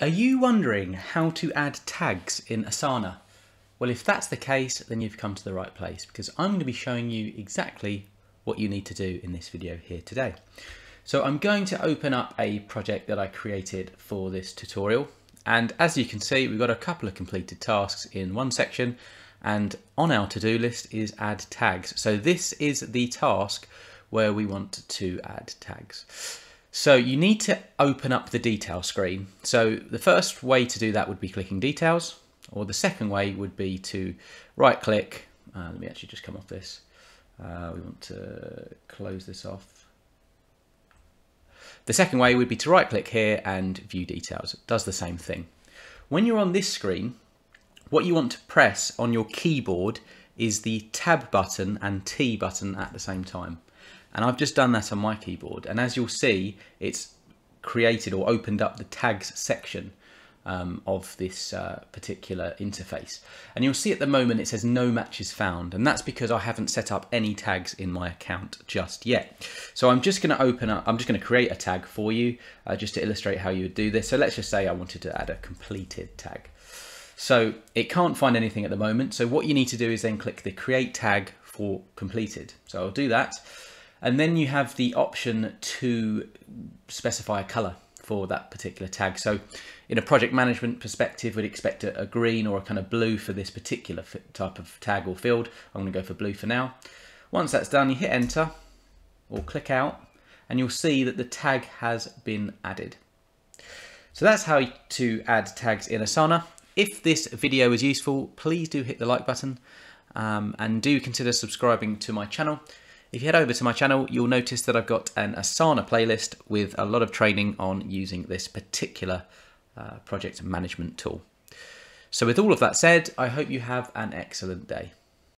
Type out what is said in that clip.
Are you wondering how to add tags in Asana? Well, if that's the case, then you've come to the right place because I'm going to be showing you exactly what you need to do in this video here today. So I'm going to open up a project that I created for this tutorial. And as you can see, we've got a couple of completed tasks in one section and on our to-do list is add tags. So this is the task where we want to add tags. So you need to open up the detail screen. So the first way to do that would be clicking details, or the second way would be to right click. Uh, let me actually just come off this. Uh, we want to close this off. The second way would be to right click here and view details. It does the same thing. When you're on this screen, what you want to press on your keyboard is the tab button and T button at the same time. And I've just done that on my keyboard. And as you'll see, it's created or opened up the tags section um, of this uh, particular interface. And you'll see at the moment it says no matches found. And that's because I haven't set up any tags in my account just yet. So I'm just going to open up, I'm just going to create a tag for you uh, just to illustrate how you would do this. So let's just say I wanted to add a completed tag. So it can't find anything at the moment. So what you need to do is then click the create tag for completed. So I'll do that. And then you have the option to specify a color for that particular tag. So in a project management perspective, we'd expect a, a green or a kind of blue for this particular type of tag or field. I'm gonna go for blue for now. Once that's done, you hit enter or click out and you'll see that the tag has been added. So that's how to add tags in Asana. If this video was useful, please do hit the like button um, and do consider subscribing to my channel. If you head over to my channel, you'll notice that I've got an Asana playlist with a lot of training on using this particular uh, project management tool. So with all of that said, I hope you have an excellent day.